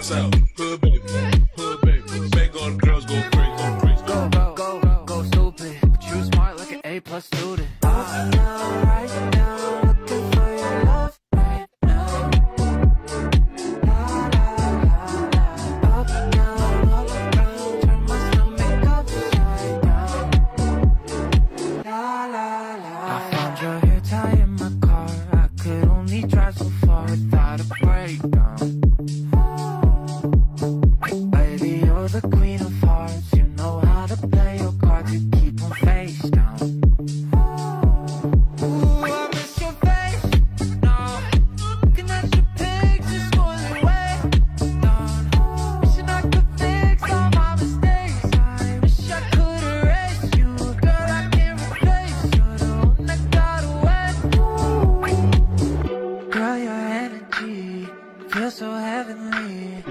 Hood baby, hood baby. Make all the girls go crazy, go. Go, go, go, go, stupid. You smart like an A plus student. Right. so heavenly.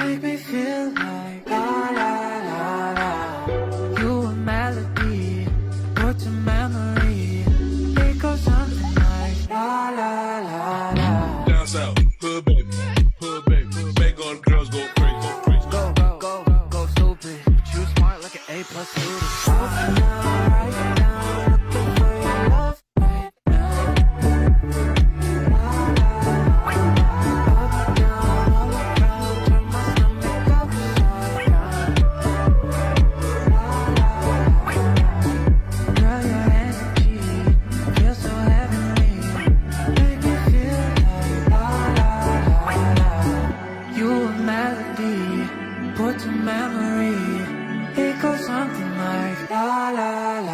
Make me feel like la la la la. You a melody, word to memory. It goes something like la la la la. Down south, hood baby, hood baby. Make all the girls go crazy, go crazy Go, go, go, go stupid. But you smart like an A plus student. memory. It goes something like la la la.